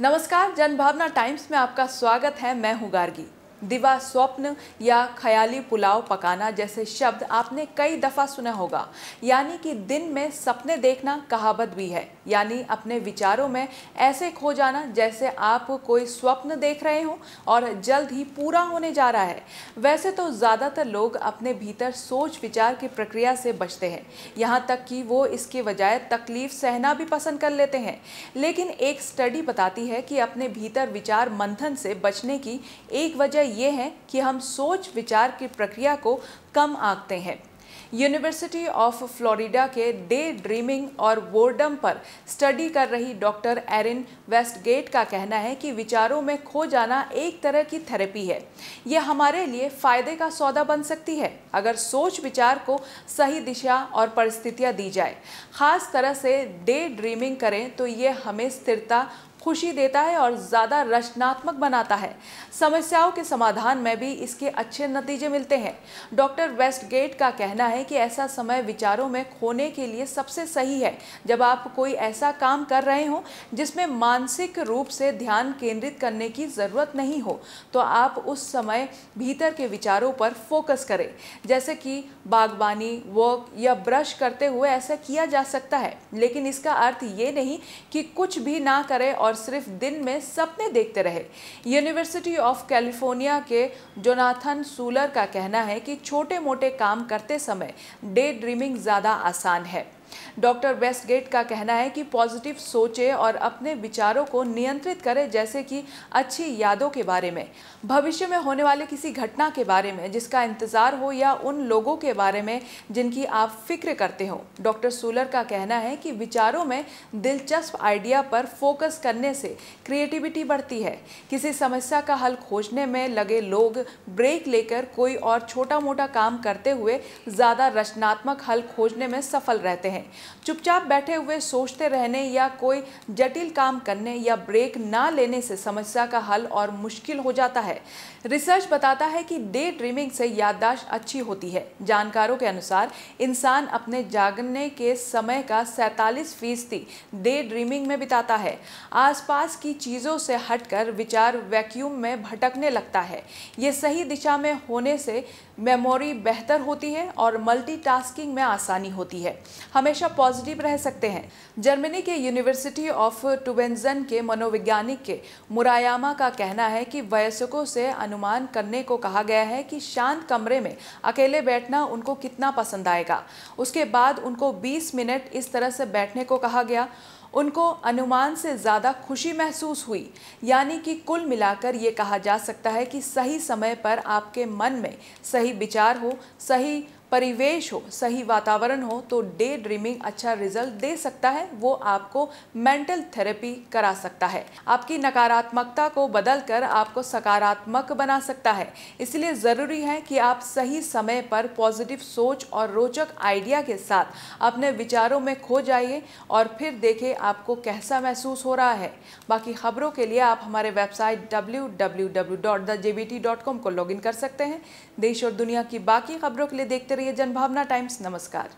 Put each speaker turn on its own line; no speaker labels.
नमस्कार जनभावना टाइम्स में आपका स्वागत है। मैं हूँ गार्गी। दिवा स्वप्न या ख्याली पुलाव पकाना जैसे शब्द आपने कई दफ़ा सुना होगा। यानी कि दिन में सपने देखना कहावत भी है। यानी अपने विचारों में ऐसे खो जाना जैसे आप कोई स्वप्न देख रहे हो और जल्द ही पूरा होने जा रहा है। वैसे तो ज़्यादातर लोग अपने भीतर सोच विचार की प्रक्रिया से बचते हैं। यहाँ तक कि वो इसके बजाय तकलीफ़ सहना भी पसंद कर लेते हैं। लेकिन एक स्टडी बताती है कि अपने भीतर विचार मंथन से बचने की एक वजह ये है कि हम सोच विचार की प्रक्रिया को कम आंकते हैं। यूनिवर्सिटी ऑफ़ फ्लोरिडा के डे ड्रीमिंग और बोर्डम पर स्टडी कर रही डॉक्टर एरिन वेस्टगेट का कहना है कि विचारों में खो जाना एक तरह की थेरेपी है। यह हमारे लिए फ़ायदे का सौदा बन सकती है, अगर सोच विचार को सही दिशा और परिस्थितियाँ दी जाए। खास तरह से डे ड्रीमिंग करें तो ये हमें स्थिरता खुशी देता है और ज़्यादा रचनात्मक बनाता है। समस्याओं के समाधान में भी इसके अच्छे नतीजे मिलते हैं। डॉक्टर वेस्टगेट का कहना है कि ऐसा समय विचारों में खोने के लिए सबसे सही है। जब आप कोई ऐसा काम कर रहे हो, जिसमें मानसिक रूप से ध्यान केंद्रित करने की ज़रूरत नहीं हो तो आप उस समय भीतर के विचारों पर फोकस करें। जैसे कि बागबानी वर्क या ब्रश करते हुए ऐसा किया जा सकता है। लेकिन इसका अर्थ ये नहीं कि कुछ भी ना करें और सिर्फ़ दिन में सपने देखते रहे। यूनिवर्सिटी ऑफ़ कैलिफ़ोर्निया के जोनाथन सूलर का कहना है कि छोटे मोटे काम करते समय डे ड्रीमिंग ज़्यादा आसान है। डॉक्टर वेस्टगेट का कहना है कि पॉजिटिव सोचे और अपने विचारों को नियंत्रित करें, जैसे कि अच्छी यादों के बारे में। भविष्य में होने वाले किसी घटना के बारे में, जिसका इंतज़ार हो या उन लोगों के बारे में जिनकी आप फ़िक्र करते हो। डॉक्टर सूलर का कहना है कि विचारों में दिलचस्प आइडिया पर फोकस करने से क्रिएटिविटी बढ़ती है। किसी समस्या का हल खोजने में लगे लोग ब्रेक लेकर कोई और छोटा मोटा काम करते हुए ज़्यादा रचनात्मक हल खोजने में सफल रहते हैं। चुपचाप बैठे हुए सोचते रहने या कोई जटिल काम करने या ब्रेक ना लेने से समस्या का हल और मुश्किल हो जाता है। रिसर्च बताता है कि डे ड्रीमिंग से याददाश्त अच्छी होती है। जानकारों के अनुसार, इंसान अपने जागने के समय का सैतालीस फ़ीसदी डे ड्रीमिंग में बिताता है। आसपास की चीज़ों से हटकर विचार वैक्यूम में भटकने लगता है। ये सही दिशा में होने से मेमोरी बेहतर होती है और मल्टीटास्किंग में आसानी होती है। हमेशा पॉजिटिव रह सकते हैं। जर्मनी के यूनिवर्सिटी ऑफ़ टुबेंजन के मनोवैज्ञानिक के मुरायामा का कहना है कि वयस्कों से अनुमान करने को कहा गया है कि शांत कमरे में अकेले बैठना उनको कितना पसंद आएगा। उसके बाद उनको 20 मिनट इस तरह से बैठने को कहा गया। उनको अनुमान से ज़्यादा खुशी महसूस हुई। यानी कि कुल मिलाकर ये कहा जा सकता है कि सही समय पर आपके मन में सही विचार हो, सही परिवेश हो, सही वातावरण हो तो डे ड्रीमिंग अच्छा रिज़ल्ट दे सकता है, वो आपको मेंटल थेरेपी करा सकता है। आपकी नकारात्मकता को बदलकर आपको सकारात्मक बना सकता है। इसलिए ज़रूरी है कि आप सही समय पर पॉजिटिव सोच और रोचक आइडिया के साथ अपने विचारों में खो जाइए और फिर देखें आपको कैसा महसूस हो रहा है। बाकी खबरों के लिए आप हमारे वेबसाइट www.thejbt.com को लॉगिन कर सकते हैं। देश और दुनिया की बाकी खबरों के लिए देखते रहिए। जनभावना टाइम्स नमस्कार।